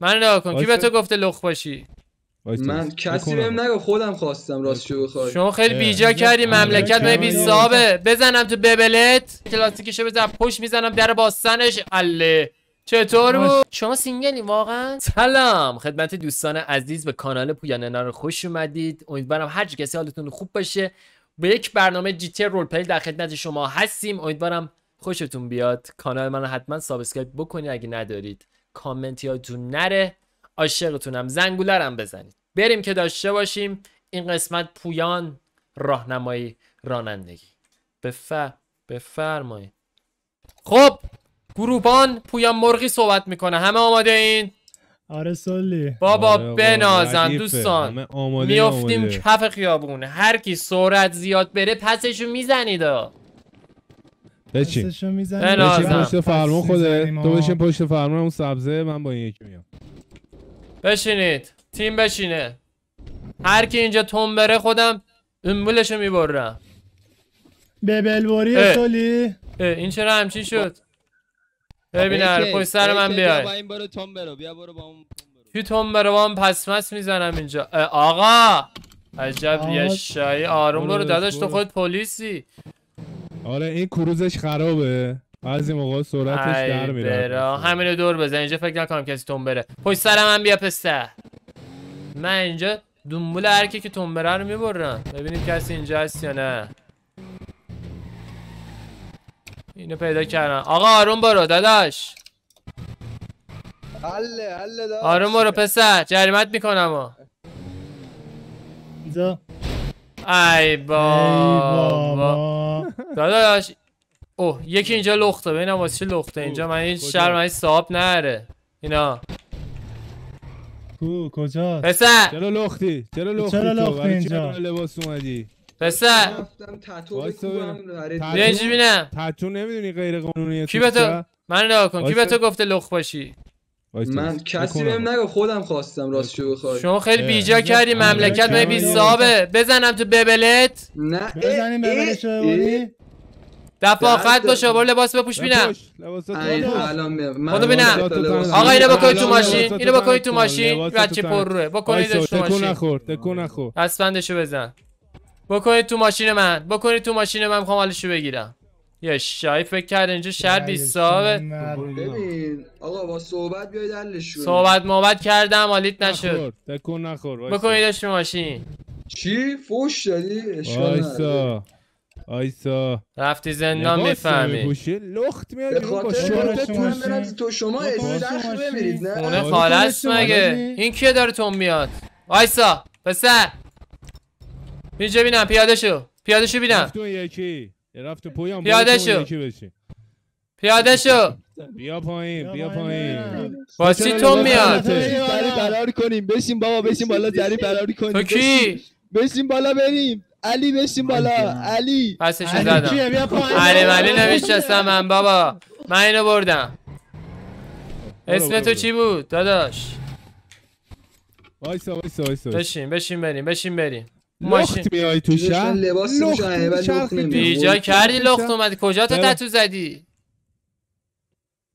من نگاه کن. کی به. تو گفته لخ باشی. من کسی. بهم نگه خودم خواستم راستشو بخوای. شما خیلی. بیجا کردی مملکت. آره، ما بی صابه بزنم تو ببلت. کلاسیکشو بزن پشت می‌زنم در باستنش. اله. چطور بود؟ شما سینگلی واقعا؟ سلام. خدمت دوستان عزیز به کانال پویان نار خوش اومدید. امیدوارم هر چی کسی حالتون خوب باشه. به یک برنامه جی تی رول پلی در خدمت شما هستیم. امیدوارم خوشتون بیاد. کانال من رو حتما سابسکرایب بکنید اگه ندارید. کامنت یادتون نره. عاشقتونم. زنگولرم بزنید. بریم که داشته باشیم. این قسمت پویان راهنمایی رانندگی. بفر بفرمایید. خب گروبان پویان مرغی صحبت می‌کنه. همه آماده این؟ آره سولی بابا آره ردیفه. دوستان. آماده میافتیم آماده. کف خیابون. هر کی سرعت زیاد بره پسشو می‌زنید. بچین. بچین پشت فرمون خوده تو. بشین پشت فرمون اون سبزه من با این یکی میام. بشینید. تیم بشینه. هر کی اینجا تون بره خودم امبولشو می‌برم. به بلبوری اه. سولی این چرا همچین شد؟ ببینم پشت سر من بیا با بیای این برو تون برو بیا برو با اون تون برو. کی تون بره؟ با هم پس مس می‌زنم اینجا. آقا. عجب. یه شایی. آروم برو برو داداش، تو برو. خود پلیسی. آره این کروزش خرابه. بعضی موقع سرعتش در میره. برا. همینو دور بزن. اینجا فکر نکنم کسی تون بره پشت سر من بیا پسر من اینجا دنبول هر کی که تون بره رو می‌برم. ببینیم کسی اینجا هست یا نه. اینو پیدا کردم. آقا آروم برو داداش. حله حله دا آروم برو پسر جریمت می‌کنم اینجا. ای بابا. داداش. اوه یکی اینجا لخته. ببینم واسه چی لخته. اینجا من این؟ شهر من این صاحب نره. اینا. کو کجا؟ پسر. چرا لختی؟ چرا لختی چرا لختی اینجا؟ لباس اومدی؟ پسر. تتو؟ بیا اینجا ببینم تتو نمی‌دونی غیر قانونیه کی به تو؟ من نگاه کن کی به. تو گفته لخ باشی؟ من کسی بهم نگه خودم خواستم راستشو بخوای. شما خیلی. بیجا کردی مملکت ما آره، بی. صابه بزنم تو ببلت. نه بزنیم آخرت درد باشه برو لباس بپوش بینم من خودو لباس آقا اینو. بکنید تو ماشین. اینو بکنید تو. ماشین. بچه پر. روه بکنیدش تو تکون ماشین. نخور تکون نخور. دستبندشو بزن. بکنید تو ماشین من. بکنید تو ماشین من می‌خوام حالشو بگیرم. یه شای فکر کرد اینجا شهر بی صابه ببین آقا با صحبت بیاید حلش کنیم. صحبت محبت کردم حالیت نشد. نخور تکون نخور. بکنیدش تو ماشین. چی؟ فوش دادی؟ اشکال وایسا. رفتی زندان می‌فهمی؟ لخت میاد به بیرون با خاطر. برم تو شما تو استخر. بمیرید نه؟ خونه تو مگه. این کیه داره تو میاد؟ وایسا پسر. اینجا بینم پیاده شو. پیاده شو بینم. اون یکی. یه رفت تو پویان پیاده شو. پیاده شو. بیا پایین بیا پایین. با چرا چی لباس تو؟ میاد. سری فرار کنیم. بشین بابا بشین بالا. سری فرار کنیم. تو کی؟ بشین. بالا بریم. علی بشین بالا. علی. پسشو علی زدم. کیه؟ بیا پایین. علی ملی نمیشستم من بابا. من اینو بردم. اسم تو. چی بود داداش؟ وایسا وایسا وایسا. بشین بشین بریم بشین بریم. لخت میای تو شهر؟ لباس. بیجا کردی لخت اومدی کجا تو؟ تتو زدی.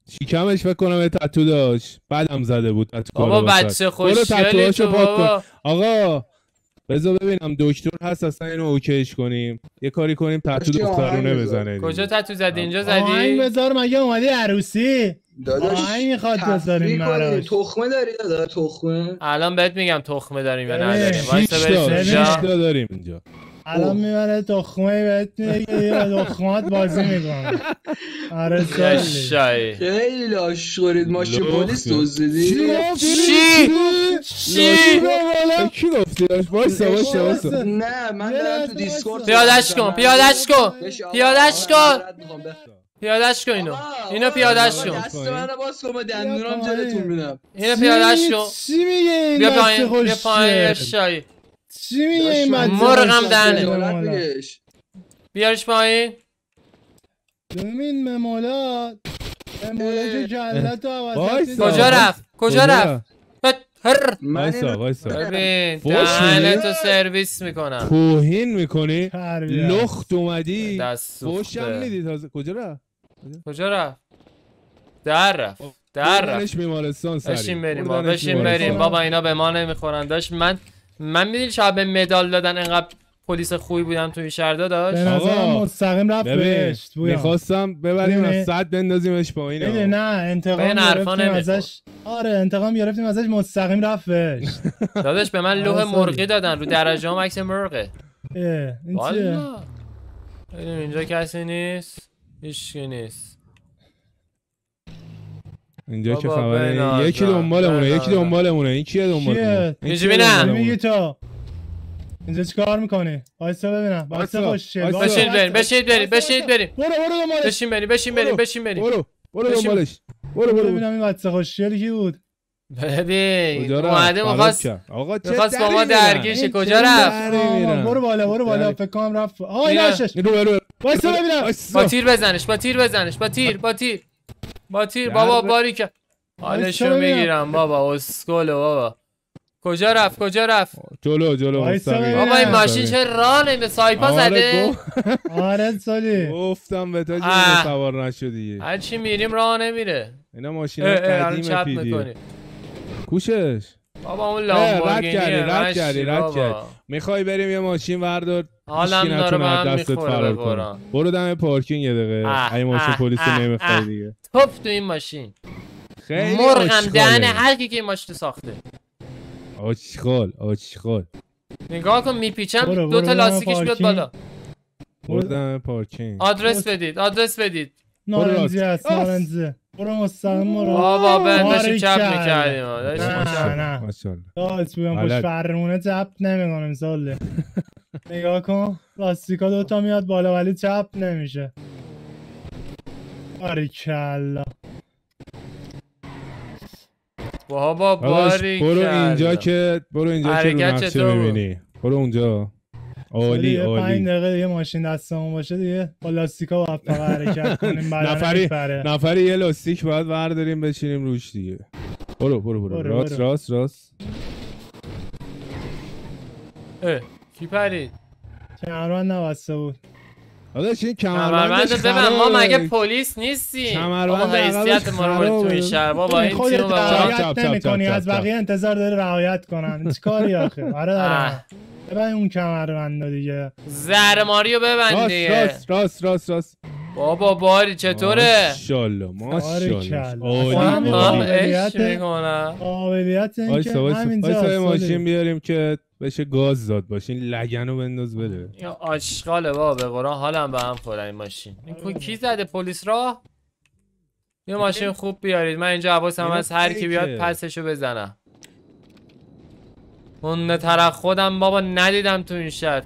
شکمش فکر کنم یه تتو داشت. بعدم زده بود تتو بابا. بچه خوشگلی تو پاک کن. بابا. آقا بذار ببینم دکتر هست اصلا اینو اوکیش کنیم. یه کاری کنیم تتو دخترونه آهنگ بزنه. کجا تتو زدی؟ اینجا آهنگ زدی؟ بذار مگه اومدی عروسی؟ داداش می‌خواد تفریح بذاریم. براش. تخمه داری دادا تخمه؟ الان بهت میگم تخمه داریم یا نداریم. شیش بریم داریم اینجا. الان. می‌بره تخمه بهت میگه تخمات بازی می‌کنه. آره شایی خیلی لاش خورید ماشین. پلیس دزدیدی چی چی؟ کی گفتی؟ داشت وایسا وایسا وایسا. نه من دارم تو دیسکورد پیادش کن می‌کنم. پیادش کن. پیادش کن. پیادش کن اینو. اینو پیادش کن. دست منو باز کن دندونام جلتون. میدم اینو پیادش کن. چی میگه این بیا پایین بیا پایین خوشگل شایی چی میگه این مرغم؟ دهنه. بیارش پایین. ببین ممولات ممولات جلت و عوضت وایسا. می‌کنه. کجا رفت؟ کجا رفت؟ هر. من وایسا وایسا. ببین دهنتو میدی؟ سرویس می‌کنم. توهین می‌کنی. لخت اومدی؟ دست سوخته میدی تازه. کجا رفت؟ کجا رفت؟ در رفت در رفت. بیمارستان سری بشین بریم بابا بشین. بریم. بابا اینا به ما نمی‌خورن. داشت من من می‌دونی شاید به مدال دادن انقدر پلیس خوبی بودم تو این شهر به داشت نظرم آقا، مستقیم رفت بهشت می‌خواستم ببریم. از صد بندازیمش پایین. ببین. نه به انتقام گرفتیم. ازش. آره انتقام گرفتیم ازش مستقیم رفت بهشت داداش به من لوح آره،. مرغی دادن رو درجه هم عکس مرغه. اه، این چیه؟ اینجا کسی نیست؟ هیچکی نیست اینجا که خبره یکی دنبالمونه یکی. دنبالمونه این کیه دنبالمونه کیه؟ این می‌جی کیه ببینم. چی دنبالمونه؟ میگی تو اینجا چیکار می‌کنی وایسا ببینم وایسا وایسا، وایسا. وایسا، بشین بریم وایسا. بشین بریم بشین بریم برو برو دنبالش بشین بریم بشین بریم برو. بشین بریم برو برو. دنبالش برو برو برو ببینم این بچه خوشگل کی بود ببین؟ اومده می‌خواست. آقا چه می‌خواست با ما؟ درگیر کجا رفت؟ برو بالا برو بالا. فکر کنم رفت آه میره. ایناشش این رو برو وایسا ببینم. با تیر بزنش با تیر بزنش با تیر با تیر. با تیر. بابا در- باری که. حالشو. می‌گیرم بابا اسکل بابا. کجا رفت؟ کجا رفت؟ جلو جلو مستقیم. بابا این. ماشین چه راه به سایپا آره، زده؟ آره سالی. گفتم به تو سوار نشدی هر چی میریم راه نمیره. اینا ماشین قدیم پیدی می‌کنی. کوشش. بابا اون اه، رد کردی، رد کردی،. می‌خوای بریم یه ماشین وردار حالم داره به هم دستت می‌خوره قرآن. برو دم پارکینگ یه دقیقه اگه ماشین پلیس نمی‌خوای. دیگه توف تو این ماشین خیلی مرغم. دهنه هر کی که این ماشین ساخته آشغال آشغال نگاه کن میپیچم برو، دو برو تا برو لاستیکش بیاد. بالا برو دم پارکینگ آدرس بدید آدرس بدید نارنجی. هست نارنجی برو مستقیم برو بابا باری چپ. می‌کردیم. نه نه داست بویم پشت. فرمونه چپ نمی‌کنم ساله نگاه کن. لاستیکا دوتا میاد بالا ولی چپ نمیشه. باریکلا بابا داداش، باری برو. اینجا که برو اینجا که رو نقشه؟ می‌بینی. برو اونجا. عالی پنج عالی. دقیقه دیگه ماشین دستمون باشه دیگه. با لاستیکا با فقط حرکت کنیم نفری. نفری یه لاستیک باید برداریم بچینیم روش دیگه. برو برو برو. برو، راست. راست راست. اه، کی پرید کمربند نبسته بود. داداش این کمربند ببن ما مگه. پولیس نیستیم؟ کمربند حیثیت ما رو تو این. شهر. بابا این چپ، رعایت چپ، نمی کنی چپ، از. بقیه انتظار داری رعایت کنن. چیکاری آخه؟ آره ببین اون کمربند دیگه. زهر ماریو ببند راست دیگه. راست راست راست راست. بابا باری چطوره؟ ماشاءالله ماشاءالله. باریکلا. عالی. خودم آه عالی قابلیت- قابلیت این که همینجا. ماشین بیاریم که بشه گاز داد باشه. این لگنو بنداز بده. یا آشغاله بابا به قرآن حالم به هم خوره این ماشین. این کی زده؟ پلیس را یه ماشین خوب بیارید. من اینجا حواسم اینا از هر کی بیاد. پسشو بزنم. اون طرف خودم بابا ندیدم تو این شهر.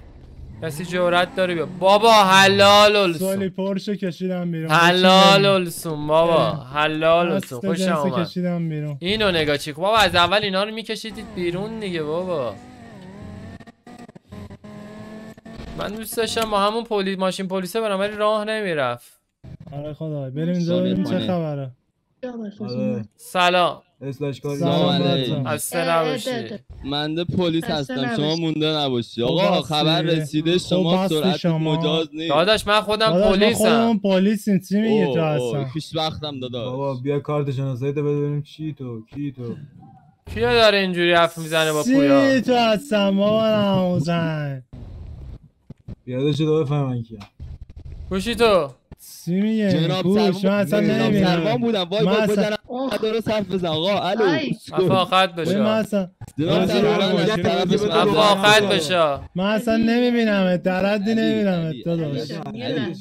کسی جورت داره بیا بابا حلال سالی السون پرشو کشیدم بیرون. حلال السون بابا. حلال اومد. کشیدم بیرون. اینو نگاه چیک بابا از اول اینا رو میکشیدید بیرون دیگه بابا. من دوست داشتم با همون پلیس ماشین پلیسه برم ولی راه نمی‌رفت. آره خدا بریم اینجا سالی ببینیم چه. خبره. آره. سلام. اسلش کاری نباشی. ده. منده پلیس خسته هستم. شما. مونده نباشی. خب آقا. خبر رسیده شما هستی سرعت شما. مجاز نیست. داداش من خودم پلیسم. خودمون پلیسیم. چی میگی اوه، تو هستن پیش وقتم بابا داداش بیا کارت شناسایی تو بده ببینیم چی تو کی تو. کیا داره اینجوری حرف می‌زنه با پویا؟ چی تو هستن بابا ناموزن. پیاده شده بفهمن کیم گوشی تو. چی میگه جناب من اصلا سروان نمی‌بینم. بودم. وای من وای اصلا- بزنم. درست حرف بزن. آقا الو. افاقت من بشه من سروان اصلا- من- افاقت بشه من اصلا نمی‌بینم در حدی علی، نمی‌بینم داداش.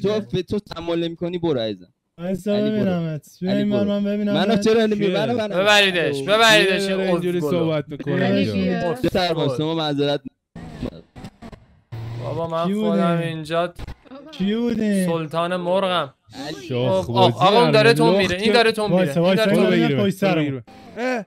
تو ف- تو تحمل نمی‌کنی برو عزیزم. ایسا علی برو. ببینم بیا علی این بر برو. من ببینم منو چرا من ببریدش ببریدش اینجوری. صحبت می‌کنه. اسکل. سروان شما معذرت بابا من؟ خودم اینجا کی بودی؟ سلطان مرغم. آقا اون داره تو میره این داره تو میره این داره تو میره.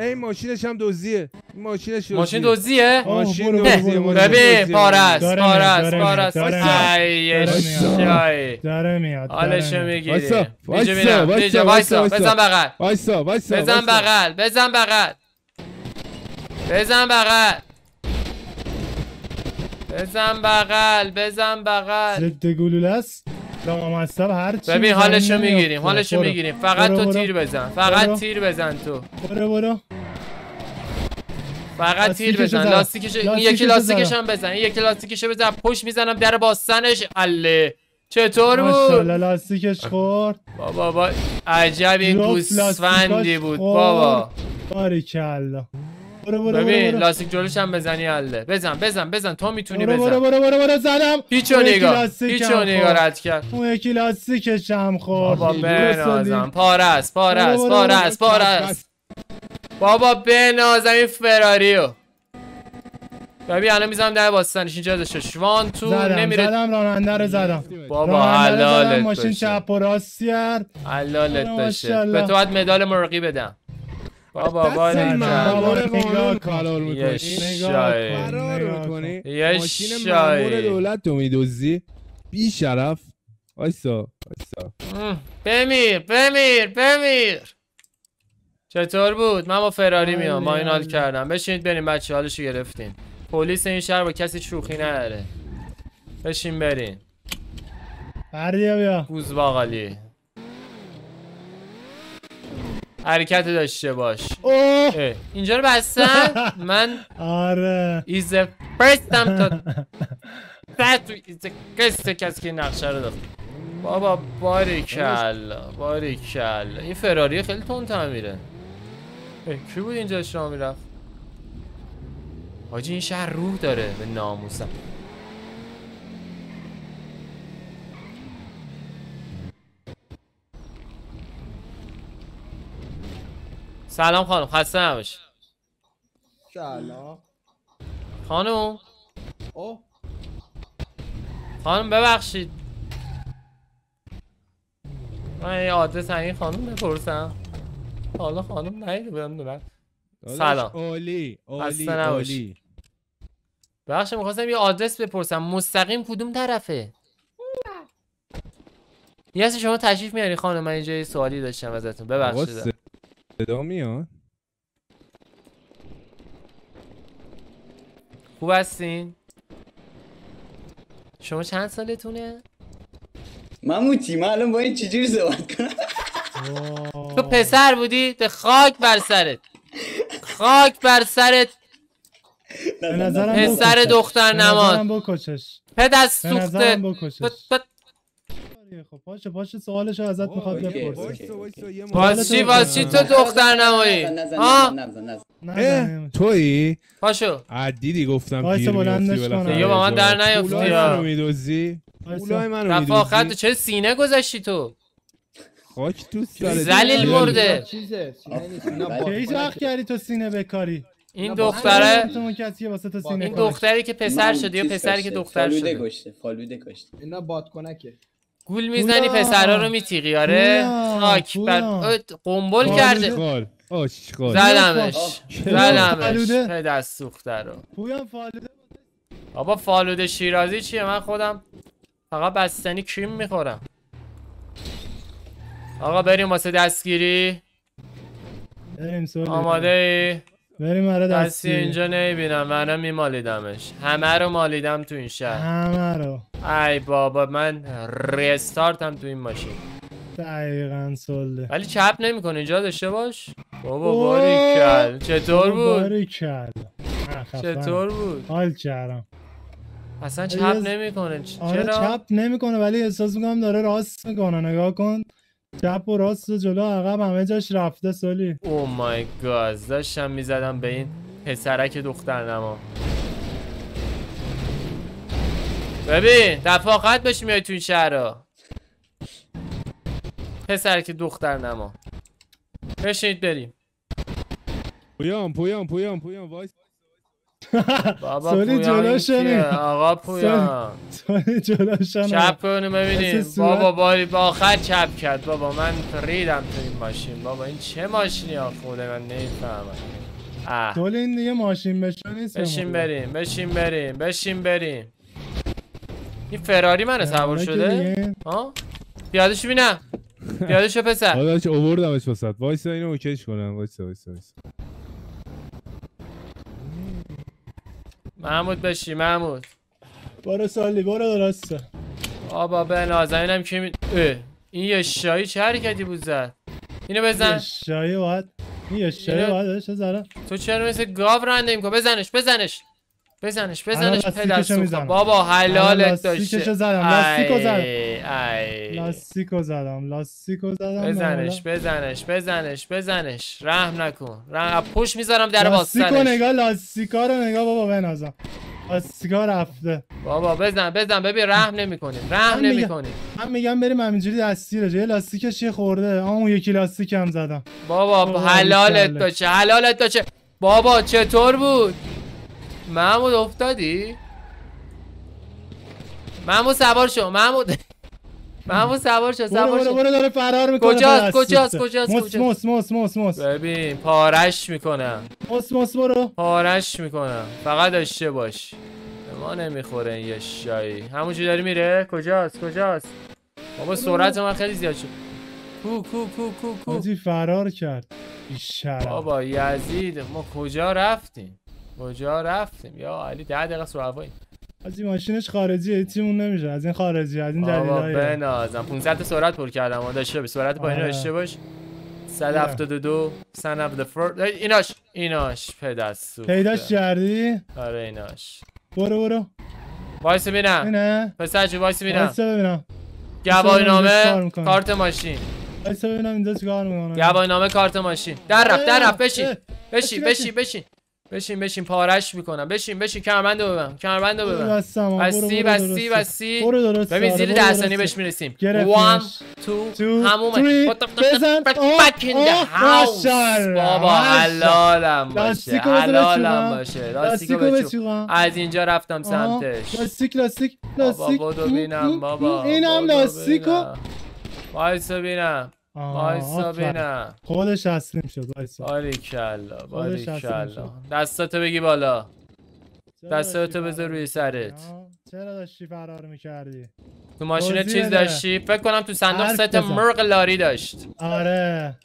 این ماشینش هم دزدیه این ماشینش دزدیه ماشین دزدیه آه، ماشین دزدیه،. ماشین ببین دزدیه. پارس داره پارس میاد، داره پارس. میاد، داره میاد. ای داره شای. داره میاد حالشو داره میاد. می‌گیری. وایسا،. بزن بغل. وایسا. وایسا بزن. بغل بزن بغل. بزن بغل. بزن بغل بزن بغل. ضد گلوله است. لامصب هر چی ببین حالشو. می‌گیریم حالشو برو. می‌گیریم. فقط برو، تو. تیر بزن فقط برو. تیر بزن تو. برو برو. فقط تیر بزن. لاستیکش این یکی لاستیکش. هم بزن. این یکی لاستیکش بزن. پشت می‌زنم در باستنش. اله چطور بود؟ لاستیکش خورد. بابا با عجب این گوسفندی بود. بابا. باریکلا برو برو ببین لاستیک جلوش هم بزنی اله بزن بزن بزن. تو می‌تونی برو برو بزن. برو برو برو زدم یکی نگاه پیچو نگاه. رد کرد. اون یکی لاستیکش هم خورد. بابا بنازم. سالی. پارس پارس برو، برو، پارس برو. پارس بابا بنازم این فراریو ببین الان می‌زنم در باستنش اینجا داشته شوان تو زدم نمیره. زدم راننده رو زدم. بابا حلالت ماشین بشه چپ و راست حلالت آره، ماشاءالله. به تو باید مدال مرغی بدم. بابا قانون نگاه کن. فرار یه می‌کنی. نگاه می‌کنی. ماشین شای. مامور دولت تو میدوزی. بی شرف وایسا وایسا. ام، بمیر بمیر بمیر. چطور بود؟ من با فراری میام. با این حال عالی. کردم. بشینید بریم بچه حالشو گرفتیم پلیس این شهر با کسی شوخی نداره بشین برین. بردیا بیا. گوز باقالی حرکت داشته باش. اوه. اینجا رو بستن؟ من آره. Time to that is the first کسی که نقشه رو داشت بابا باریکلا باریکلا. این فراری خیلی تون تعمیره. کی بود اینجا شما می‌رفت؟ حاجی این شهر روح داره به ناموسم. سلام خانم خسته نباشی. سلام. خانم؟ اوه. خانم ببخشید. من یه آدرس این خانم بپرسم. حالا خانم نیده بودم دونم سلام. عالی عالی. عالی. ببخشید می‌خواستم یه آدرس بپرسم. مستقیم کدوم طرفه؟ یه شما تشریف میاری خانم؟ من اینجا یه سوالی داشتم ازتون. ببخشید. صدا میاد؟ خوب هستین؟ شما چند سالتونه؟ مموتی من الان با این چجوری صحبت کنم؟ تو پسر بودی ده خاک بر سرت. خاک بر سرت. به نظرم پسر. دختر به نماز. نظرم بکشش. پدست به سوخته پت. خب پاشه پاشه سوالشو ازت می‌خواد اوکی، بپرسه اوکی. یه باز چی تو باز چی؟ تو. دختر نمایی. ها؟ تویی؟ پاشو. عدیدی گفتم دیگه با من در. نیافتی، پولای. منو میدوزی؟ وایسا. پولای منو رفاقت میدوزی چه سینه گذاشتی تو؟ خاک تو سرت. زلیل. مرده. چیزه سینه کردی تو سینه بکاری؟ این دختره این. دختری که پسر شده یا پسری که. دختر فالوده شده؟ کشته فالوده کشته. اینا بادکنکه. گول می‌زنی. پسرا رو میتیقی آره. خاک بر قنبل. کرده. زدمش. زدمش. فالوده. پدست سوخته رو. بابا فالوده شیرازی چیه؟ من خودم فقط بستنی کریم می‌خورم. آقا بریم واسه دستگیری. آماده ای؟ بریم آره دستی اینجا نمی‌بینم منم میمالیدمش. همه رو مالیدم تو این شهر. همه رو ای بابا من ریستارتم تو این ماشین. دقیقا سولی ولی چپ نمی‌کنه اینجا داشته باش. بابا. باریکل. چطور بود؟ خفنم. چطور بود؟ حال کردم. اصلا چپ نمی‌کنه. آره چرا؟ چپ نمی‌کنه ولی احساس می‌کنم داره راست می‌کنه. نگاه کن. چپ و راست و جلو عقب همه جاش رفته سولی او مای گاد داشتم می‌زدم به این پسرک دختر نما ببین دفاقت بشی میای تو این شهرها. پسرک دختر نما بشینید بریم. پویان پویان پویان پویان وایس. بابا سولی پویان جلوش کیه؟ نمی- آقا پویان. سولی چپ کنیم ببینیم. بابا باری با آخر چپ کرد. بابا من ریدم تو این ماشین. بابا این چه ماشینی ها خوده من نمی‌فهمم. سولی این دیگه ماشین بشو نیست بشین. بریم بشین بریم بشین بریم. این فراری منه سوار شده؟ ها؟ پیاده شو بینم پیاده شو پسر داداش اووردمش وسط. وایسا اینو اوکیش کنم. وایسا وایسا وایسا. محمود بشی محمود. برو سالی برو درسته بابا بنازم اینم که می... اه، این یه شایی چه حرکتی بود زد؟ اینو بزن. یه شایی باید یه شایی باید تو چرا مثل گاو رنده می‌کنی بزنش بزنش. بزنش بزنش لاستیکشو پدر سوخت. بابا حلالت لاستیکشو داشته. زدم، لاستیکو زدم. لاستیکو زدم. لاستیکو زدم. بزنش بزنش بزنش بزنش. رحم نکن. رحم پوش می‌ذارم در لاستیکو باستنش. نگاه لاستیکا رو نگاه بابا بنازم. لاستیکا رفته. بابا بزن بزن. ببین رحم نمی‌کنیم. رحم نمی‌کنیم. من میگم بریم همینجوری دستی رو یه لاستیکش یه خورده. اون یکی لاستیک هم زدم. بابا حلالت. داشه حلالت داشه بابا چطور بود؟ محمود افتادی؟ محمود سوار شو محمود. محمود سوار شو سوار شو. برو داره فرار می‌کنه. کجاست؟ کجاست؟ کجاست؟ مس کجاست؟ مس مس مس مس ببین پارش می‌کنم. مس مس برو. پارش می‌کنم. فقط داشته باش. ما نمی‌خوره این یه شایی. همونجوری داری میره؟ کجاست کجاست؟ بابا سرعت من خیلی زیاد شد. کو کو کو کو کو. فرار کرد. بابا یزید ما کجا رفتیم؟ کجا رفتیم؟ یا علی ده دقیقه سو هوایی. حاجی ماشینش خارجیه هیچی مون نمیشه. از این خارجی از این دلیلای بنازم. 500 تا سرعت پر کردم آه، داشته باش سرعت پایین آره. داشته باش. 172 174 ایناش ایناش پدر سوخته. پیداش کردی؟ آره ایناش. برو برو. وایس ببینم اینه پسر چی وایس ببینم وایسا ببینم گواهی نامه. کارت ماشین. وایسا ببینم اینجا چیکار می‌کنه گواهی نامه کارت ماشین. در رفت در رفت. بشین بشین بشین، بشین. بشین بشین پارش می‌کنم بشین بشین ببن کمربندو برو ببن برو بستی درسته. بستی برو درست ببین آره، زیر ده. ثانیه بهش می‌رسیم two Two, همومه بزن. آه، ماشاءالله، بابا. حلالم باشه حلالم. باشه لاستیکو بچوبم. از اینجا رفتم سمتش لاستیک لاستیک بابا لاستیک بدو م، بینم بابا. اینم لاستیکو. وایسا بینم وایسا. بینم خودش تسلیم شد وایسا. باریکلا باریکلا. دستاتو بگی بالا. دستاتو بذار فرار روی می‌کردی، سرت. چرا داشتی فرار می‌کردی؟ تو ماشینت توضیح چیز. داشتی؟ فکر کنم تو صندوق بزن. مرغ لاری داشت. آره.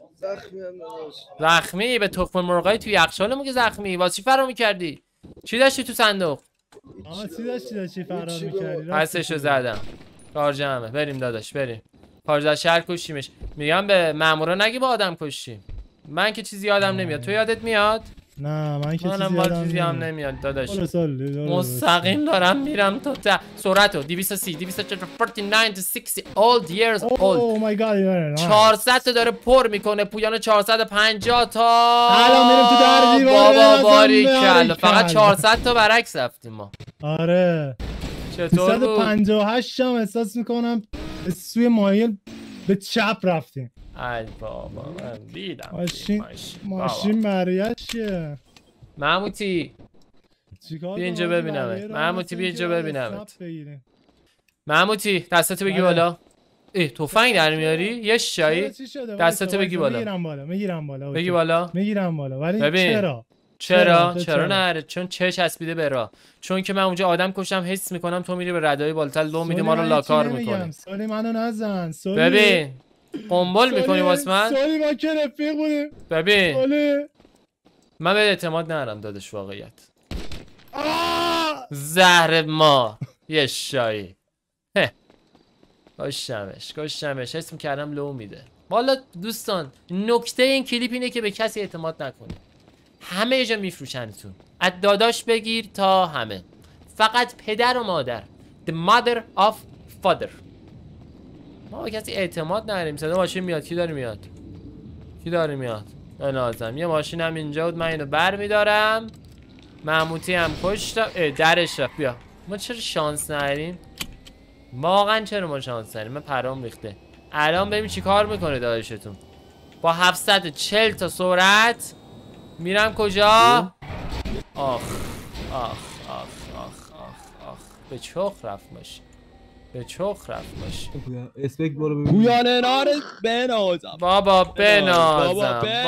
زخمی به تخم مرغای توی یخچالمون که زخمی. واسه چی فرار می‌کردی؟ چی داشتی تو صندوق؟ آه چی داشتی داشتی فرار می‌کردی؟ پسشو زدم. کار جمعه. بریم داداش بریم. خارج از شهر کشیمش. میگم به مامورا نگی با آدم کشیم. من که چیزی یادم نمیاد. تو یادت میاد؟ نه من که چیزی یادم چیزی هم نمیاد. داداش. مستقیم دارم میرم تا تا سرعت رو 230 240 49 to 60 old years برو. old. اوه مای گاد یاره، نه. 400 تا داره پر می‌کنه پویان 450 تا. الان میریم تو در دیوار بابا باریکلا. فقط 400 تا برعکس رفتیم ما. آره. چطور بود؟ 158 هم احساس می‌کنم سوی مایل به چپ رفتیم ای بابا من دیدم ماشین- ماشین محمودی چیکار بیا اینجا محمودی، مثل بیا اینجا بگیریم. محمودی دستاتو بگی بله. بالا اه تفنگ در میاری یه شایی؟ دستاتو بگی. بالا. می‌گیرم بالا می‌گیرم بالا بگی. بالا می‌گیرم بالا ولی. چرا چرا؟ چرا؟ نره چون چه چسبیده به راه. چون که من اونجا آدم کشتم حس می‌کنم تو میری به ردای بالاتر لو میدی سولی ما رو لاکار. می‌کنی. سولی منو نزن. سولی ببین قنبل می‌کنی واسه من؟ سولی ما که رفیق بودیم. ببین. سولی من به اعتماد ندارم دادش واقعیت! زهر ما یه شایی. کشتمش کشتمش. اسم کردم لو میده. والا دوستان نکته این کلیپ اینه که به کسی اعتماد نکنید. همه جا میفروشنتون از داداش بگیر تا همه. فقط پدر و مادر. The mother of father. ما به کسی اعتماد نداریم. صدا ماشین میاد. کی داره میاد؟ کی داره میاد؟ بنازم یه ماشین هم اینجا بود. من اینو بر میدارم. محموتی هم کشتم اه درش رفت. بیا. ما چرا شانس نداریم؟ واقعا چرا ما شانس نداریم؟ من پرام ریخته. الان ببین چی کار می‌کنه داداشتون. با 740 تا سرعت میرم کجا؟ آخ آخ آخ آخ آخ آخ. به چخ رفت ماشین به چخ رفت ماشین اسپک برو ببین. پویان نار بنازم. بابا بنازم.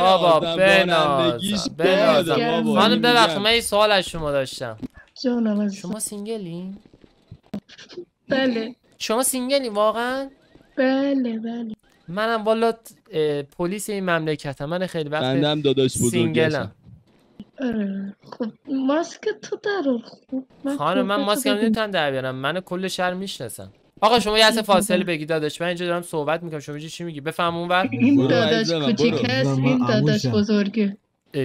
بابا بابا بنازم. بنازم. خانم میگم. من یه سوال از شما داشتم. جانم عزیزم. شما سینگلین؟ بله. شما سینگلی واقعا؟ بله بله. منم والا پلیس این مملکتم. من خیلی وقت بندم داداش سینگلم. خب ماسک تو درار خوب من خانم من ماسکم بدون- نمی‌تونم در بیارم. من کل شهر می‌شناسم آقا شما یه اصلا فاصله بگی داداش. من اینجا دارم صحبت می‌کنم. شما چی میگی؟ بفهم اونور این داداش. کوچیک هست این داداش. بزرگه.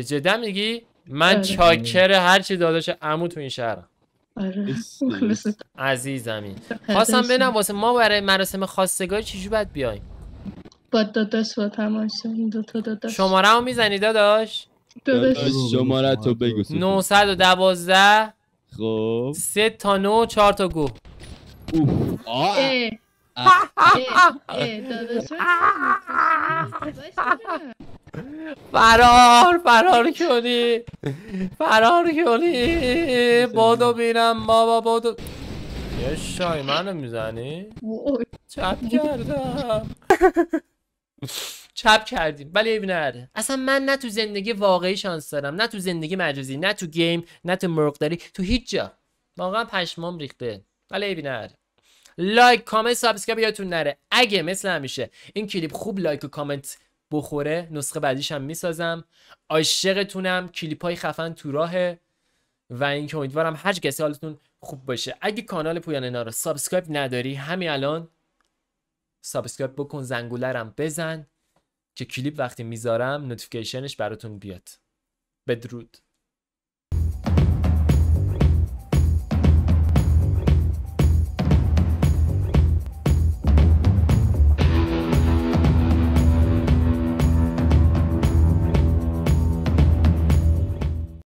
جدا میگی؟ من آره. چاکر هرچی داداش عمو تو این شهرم. آره. اس- مخلصت عزیزم خواستم ببینم واسه ما برای مراسم خواستگاری چجوری باید بیایم؟ با داداش با تماشا. این دوتا داداش شماره رو می‌زنی داداش؟ داداش. شماره تو بگو سوسو. 912 خب. 3 تا 9 4 تا گو. اوف. آه. فرار فرار کنی. فرار کنی. بدو بینم بابا بدو. یه شای منو می‌زنی؟ چپ کردم. چپ کردیم. ولی عیب نره اصلا من نه تو زندگی واقعی شانس دارم نه تو زندگی مجازی نه تو گیم نه تو مرغداری تو هیچ جا. واقعا پشمام ریخته. ولی عیبی نره لایک کامنت سابسکرایب یادتون نره. اگه مثل همیشه این کلیپ خوب لایک و کامنت بخوره نسخه بعدیش هم می‌سازم. عاشقتونم. کلیپ های خفن تو راهه. و اینکه امیدوارم هر کسی حالتون خوب باشه. اگه کانال پویان رو سابسکرایب نداری همین الان سابسکرایب بکن زنگوله بزن که کلیپ وقتی می‌ذارم نوتیفیکیشنش براتون بیاد. بدرود.